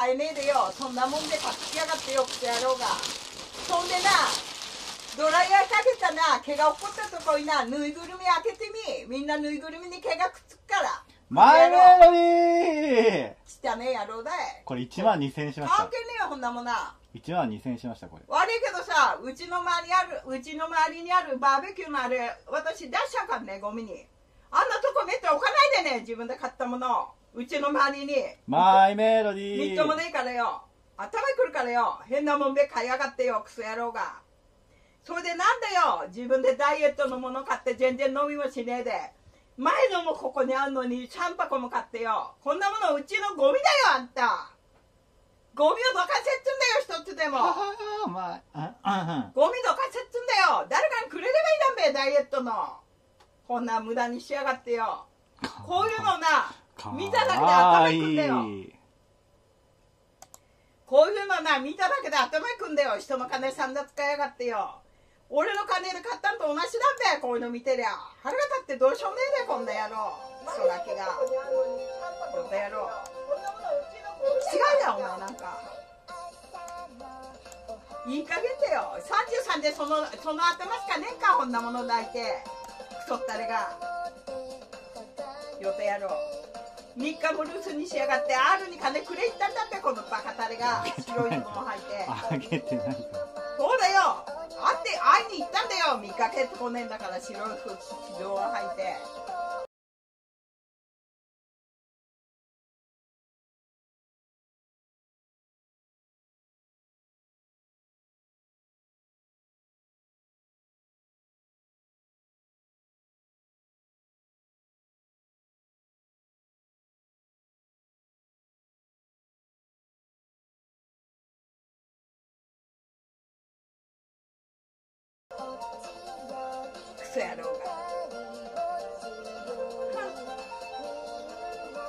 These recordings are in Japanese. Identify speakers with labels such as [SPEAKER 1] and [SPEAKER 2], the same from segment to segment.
[SPEAKER 1] 買えねえでよ。そんなもんで買ってきやがってよってやろうが。そんでなドライヤーかけたな毛が起こったとこになぬいぐるみ開けてみ。みんなぬいぐるみに毛がくっつくから。
[SPEAKER 2] マイメロディー
[SPEAKER 1] 汚ねえ野郎だい。
[SPEAKER 2] これ1万2000円しました。
[SPEAKER 1] 関係ねえよこんなもんな
[SPEAKER 2] 1万2000円しましたこれ。
[SPEAKER 1] 悪いけどさうちの周りにあるうちの周りにあるバーベキューのあれ私出しちゃうからねゴミに。あんなとこめって置かないでね自分で買ったものうちの周りに。
[SPEAKER 2] マイメロディー
[SPEAKER 1] みっともねえからよ。頭くるからよ。変なもんべ買いやがってよクソ野郎が。それでなんだよ。自分でダイエットのもの買って全然飲みもしねえで。前のもここにあんのに3箱も買ってよ。こんなものうちのゴミだよあんた。ゴミをどかせっつんだよ一つでも。ゴミどかせっつんだよ。誰かにくれればいいだんべダイエットの。こんな無駄にしやがってよ。こういう見ただけで頭くんだよ。
[SPEAKER 2] いい。
[SPEAKER 1] こういうのな見ただけで頭くんだよ。人の金さんだ使いやがってよ。俺の金で買ったんと同じだべこういうの見てりゃ。腹が立ってどうしようもねえでこんな野郎。クソガキが。よた野郎違うよお前なんか。いい加減だよ。33でそのその頭しかねえかこんなもの抱いて。太ったれが。よた野郎3日も留守にしやがって R に金くれ言ったんだってこのバカタレが。白い服も履いて。
[SPEAKER 2] あげてない。か
[SPEAKER 1] そうだよ。会って会いに行ったんだよ。見かけてこねえんだから白い服地上は履いてクソ野郎が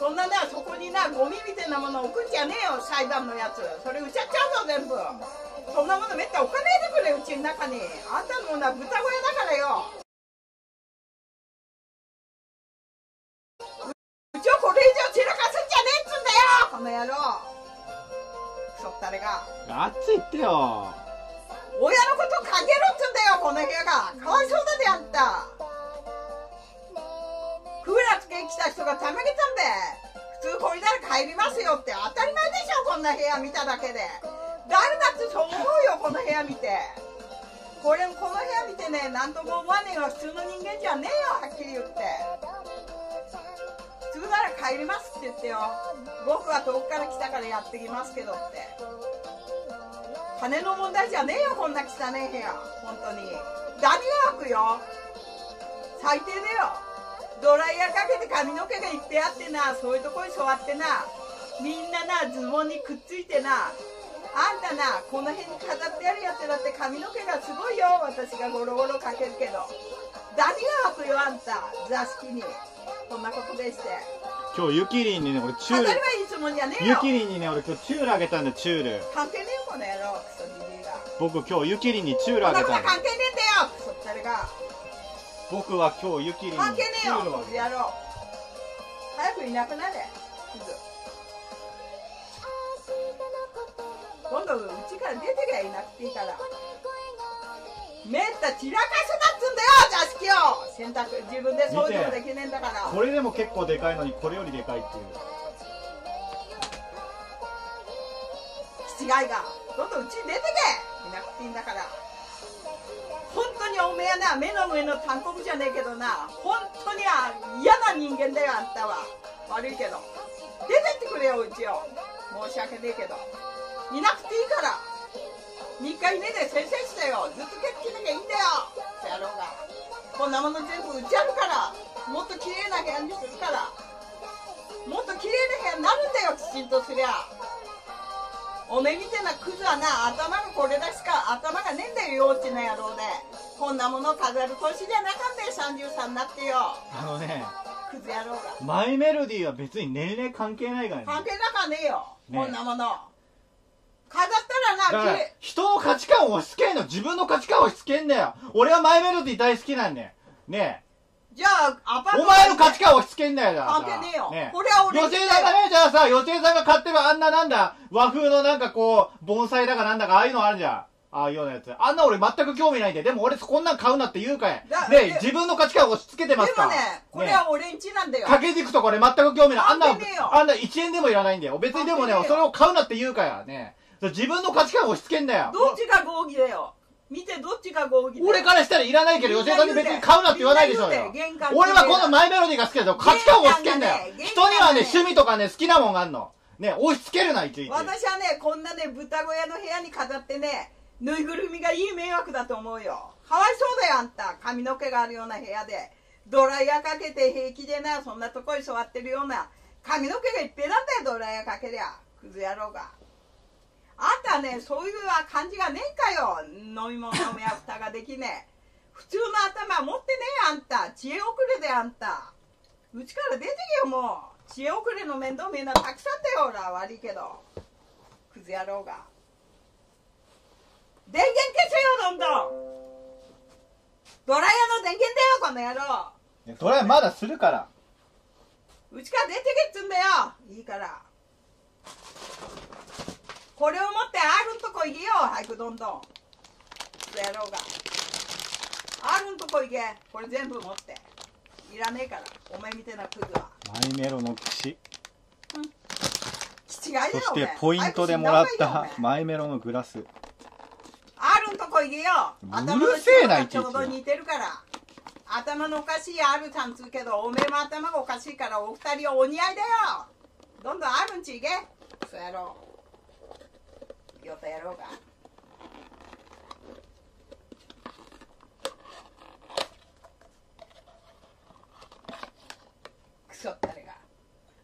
[SPEAKER 1] そんななそこになゴミみたいなもの置くんじゃねえよ裁判のやつ。それ売っちゃっちゃうぞ全部そんなものめった置かないでくれうちの中に。あんたのものは豚小屋だからよ。ううちをこれ以上散らかすんじゃねえっつんだよこの野郎。クソったれが。
[SPEAKER 2] あっち行ってよ。
[SPEAKER 1] 親のことかけろっつんだよこの部屋が。かわいそうだであんた。クーラーつけに来た人がためげたんで普通これなら帰りますよって。当たり前でしょこんな部屋見ただけで。誰だってそう思うよこの部屋見て。これこの部屋見てね何とも思わねえのは普通の人間じゃねえよはっきり言って。普通なら帰りますって言ってよ。僕は遠くから来たからやってきますけどって。金の問題じゃねえよこんな汚ねえ部屋。本当に。ダニが湧くよ。最低だよ。ドライヤーかけて髪の毛がいっぺいあってな。そういうとこに座ってな。みんななズボンにくっついてな。あんたなこの辺に飾ってあるやつだって髪の毛がすごいよ。私がゴロゴロかけるけど。ダニが湧くよあんた。座敷に。こんなことでして。
[SPEAKER 2] 今日ゆきりんにね俺チュール。
[SPEAKER 1] 飾ればいいつもりじゃねえよ。
[SPEAKER 2] ゆきりんにね俺今日チュールあげたんだよチュール。
[SPEAKER 1] 関係ねこの野郎クソじじいが。
[SPEAKER 2] 僕今日ゆきりんにチュールあげたんだよ
[SPEAKER 1] ことは関係ねえんだよ。クソったれが。
[SPEAKER 2] 僕は今日ゆきりんに
[SPEAKER 1] 関係ねえよ。野郎早くいなくなれ。今度うちから出てりゃいなくていいから。めった散らかすなっつんだよ座敷を。洗濯自分で掃除もできねえんだから。
[SPEAKER 2] これでも結構でかいのにこれよりでかいっていう。
[SPEAKER 1] 違いがどんどんうちに出てけいなくていいんだから。本当におめえな目の上の単国じゃねえけどな本当に嫌な人間だよあんたは。悪いけど。出てってくれようちを。申し訳ねえけど。いなくていいから。3日以内で先生したよ。ずっとケツ着なきゃいいんだよ。って野郎が。こんなもの全部うちあるから。もっと綺麗な部屋にするから。もっと綺麗な部屋になるんだよきちんとすりゃ。おめえみてえなクズはな頭がこれだしか頭がねえんだよ幼稚な野郎でこんなもの飾る年じゃなかんだよ33になってよ。
[SPEAKER 2] あのね
[SPEAKER 1] クズ野郎が。
[SPEAKER 2] マイメロディーは別に年齢関係ないからね。
[SPEAKER 1] 関係なかねえよ、
[SPEAKER 2] ね
[SPEAKER 1] こんなもの。飾ったらな
[SPEAKER 2] 人の価値観を押し付けんの。自分の価値観を押し付けんだよ。俺はマイメロディー大好きなんだよ。ねえ
[SPEAKER 1] じゃあ、アパート
[SPEAKER 2] お前の価値観を押し付けんだよ、だ
[SPEAKER 1] 関係ねえよ。
[SPEAKER 2] ね
[SPEAKER 1] これは俺
[SPEAKER 2] 吉江さんがね、じゃあさ、吉江さんが買ってるあんななんだ、和風のなんかこう、盆栽だかなんだか、ああいうのあるじゃん。ああいうようなやつ。あんな俺全く興味ないんで。でも俺こんなん買うなって言うかい
[SPEAKER 1] だ。
[SPEAKER 2] で
[SPEAKER 1] で、
[SPEAKER 2] 自分の価値観を押し付けてますか？
[SPEAKER 1] でもね、これは俺んちなんだよ。
[SPEAKER 2] 掛け軸とこれ全く興味ない。あんな、あんな1円でもいらないんだよ。別にでもねそれを買うなって言うかや。ね。自分の価値観を押し付けんだよ。
[SPEAKER 1] どっちが合議だよ。見て、どっちが合議。
[SPEAKER 2] 俺からしたらいらないけど、吉江さんに別に買うなって言わないでしょうよ。俺はこのマイメロディーが好きだけど、価値観を押し付けんだよ人には
[SPEAKER 1] ね、
[SPEAKER 2] 趣味とかね、好きなもんがあんの。ね、押し付けるな、いちいち。
[SPEAKER 1] 私はね、こんなね、豚小屋の部屋に飾ってね、ぬいぐるみがいい迷惑だと思うよ。かわいそうだよ、あんた。髪の毛があるような部屋で。ドライヤーかけて平気でな、そんなとこに座ってるような。髪の毛がいっぺんなんだよ、ドライヤーかけりゃ。クズ野郎が。ね、そういう感じがねえかよ。飲み物飲めや蓋ができねえ。普通の頭持ってねえ、あんた。知恵遅れで、あんた。うちから出てけよ、もう。知恵遅れの面倒見るのはたくさんだよ、俺は悪いけど。クズ野郎が。電源消せよ、どんどん。ドライヤーの電源だよ、この野郎。
[SPEAKER 2] それはまだするから。
[SPEAKER 1] うちから出てけっつんだよいいからこれを持こ行けよ早くどんどん。野郎が。R んとこ行け。これ全部持って。いらねえから。お前みたいなクズは。
[SPEAKER 2] マイメロの串。
[SPEAKER 1] 気違いだよ
[SPEAKER 2] そしてポイントでもらったマイメロのグラス。
[SPEAKER 1] お前 R んとこ行けよ。頭の
[SPEAKER 2] うるせえないち
[SPEAKER 1] ょうど似てるから。頭のおかしい R さんつうけどおめえも頭がおかしいからお二人はお似合いだよ。どんどん R んち行け。クソ野郎よとやろうがクソったれが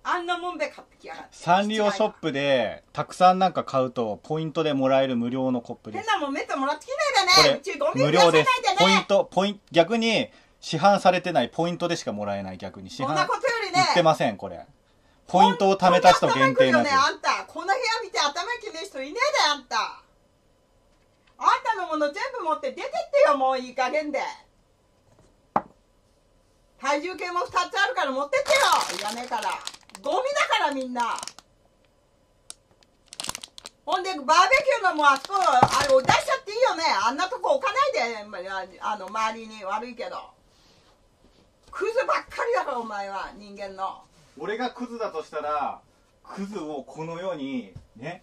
[SPEAKER 1] あんなもんべ買ってきやがって
[SPEAKER 2] サンリオショップで、たくさんなんか買うと、ポイントでもらえる無料のコップです。
[SPEAKER 1] 変なもんめったもらってきないでね
[SPEAKER 2] これ、無料です。ポイント、ポイント、逆に、市販されてないポイントでしかもらえない逆に。市販
[SPEAKER 1] そんなことよりね
[SPEAKER 2] 売ってません、これ。ポイントを貯めた人限定なん
[SPEAKER 1] ね
[SPEAKER 2] です
[SPEAKER 1] あんたこの部屋見て頭きねえ人いねえであんた。あんたのもの全部持って出てってよもういい加減で。体重計も2つあるから持ってってよ。いらねえから。ゴミだからみんな。ほんでバーベキューのもうあそこあれ出しちゃっていいよね。あんなとこ置かないで。あの周りに悪いけど。クズばっかりだからお前は。人間の。
[SPEAKER 2] 俺がクズだとしたら、クズをこの世に、ね、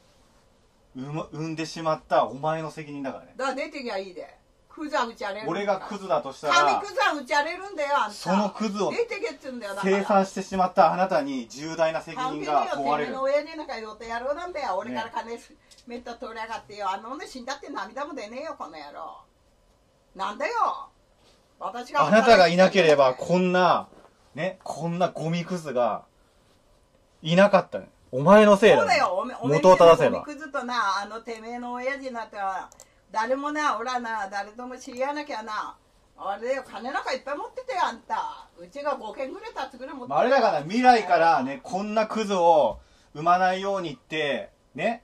[SPEAKER 2] ま産んでしまったお前の責任だからね。
[SPEAKER 1] だから出てきゃいいで。クズは打ち荒れる
[SPEAKER 2] 俺がクズだとした
[SPEAKER 1] 紙
[SPEAKER 2] ら、
[SPEAKER 1] クズは打ち荒れるんだよあんた。
[SPEAKER 2] そのクズを
[SPEAKER 1] 出てけっつうんだよだ
[SPEAKER 2] 生産してしまったあなたに重大な責任が問われる。
[SPEAKER 1] の親父なんかよって野郎なんだよ。俺から金めった取りやがってよ。あの女死んだって涙も出ねえよこの野郎。なんだよ。私が
[SPEAKER 2] あなたがいなければこんなねこんなゴミクズがいなかったねお前のせいだ,、
[SPEAKER 1] そうだよ。おめ
[SPEAKER 2] 元を正せば。
[SPEAKER 1] クズとなあのてめえの親父なんては誰もな俺はな誰とも知り合わなきゃな。あれだよ。金なんかいっぱい持っててよあんた。うちが5軒ぐらい立つぐらい持って
[SPEAKER 2] まあ、あれだから未来からねこんなクズを生まないようにってね。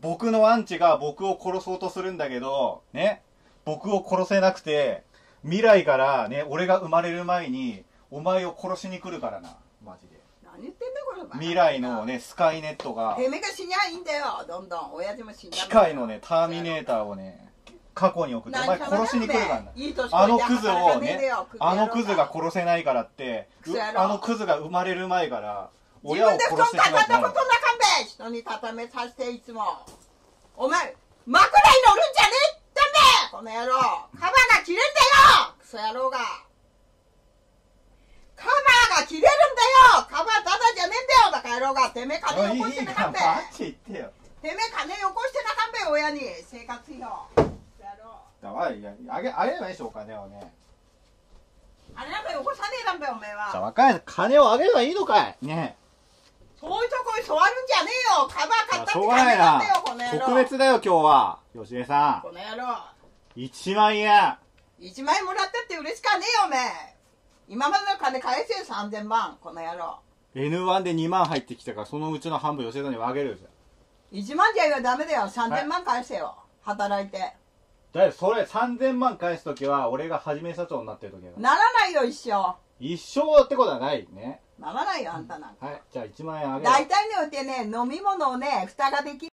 [SPEAKER 2] 僕のアンチが僕を殺そうとするんだけどね。僕を殺せなくて未来からね俺が生まれる前にお前を殺しに来るからな未来のねスカイネットが。
[SPEAKER 1] てめえが死にゃいいんだよ。どんどん。親父も死んだ
[SPEAKER 2] 機械のねターミネーターをね過去に送ってお前殺しに来るからなあのクズをねあのクズが殺せないからってあのクズが生まれる前から
[SPEAKER 1] 自
[SPEAKER 2] 親を殺してしまった
[SPEAKER 1] ことなかんべ人に畳めさせていつも。お前枕に乗るんじゃねえってんべこの野郎。カバーが切れんだよ。クソ野郎がカバーが切れるんだよカバーただじゃねえんだよバカ野郎がてめえ金よこしてなかんべ
[SPEAKER 2] て
[SPEAKER 1] めえ金よこしてなかんべ親に。生活費のクソ野郎
[SPEAKER 2] だからいやあげあげればいいでしょお金をね。
[SPEAKER 1] あれなんかよこさねえだんべおめえ
[SPEAKER 2] じゃあ
[SPEAKER 1] は
[SPEAKER 2] 若い金をあげればいいのかい。ね
[SPEAKER 1] そういうとこに座るんじゃねえよ。カバー買ったって金なんだよこの野郎。
[SPEAKER 2] 特別だよ今日は。吉江さ
[SPEAKER 1] この野郎。
[SPEAKER 2] ん1万円。
[SPEAKER 1] 1万円もらったって嬉しかねえよおめえ。今までの金返せよ3000万。この野郎
[SPEAKER 2] N1 で2万入ってきたからそのうちの半分吉江さんにあげるじ
[SPEAKER 1] 1万じゃダメだよ3000万返せよ、働いて
[SPEAKER 2] だってそれ3000万返す時は俺がはじめ社長になってる時だ
[SPEAKER 1] ならないよ一生
[SPEAKER 2] 一生ってことはないね。
[SPEAKER 1] ならないよ、あんたなんか。
[SPEAKER 2] はい。じゃあ1万円あげる。
[SPEAKER 1] 大体においてね、飲み物をね、蓋ができ